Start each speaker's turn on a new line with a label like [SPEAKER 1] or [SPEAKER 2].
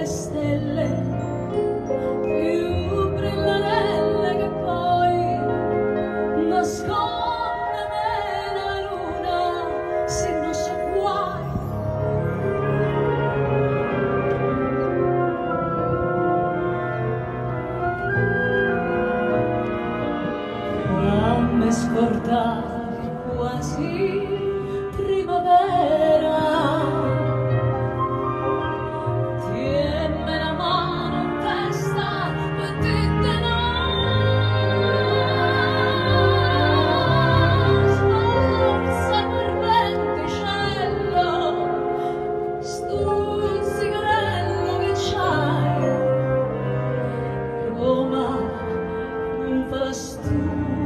[SPEAKER 1] le stelle più brillanelle che poi nascondere la luna se non so guai. Non scordavi quasi us through.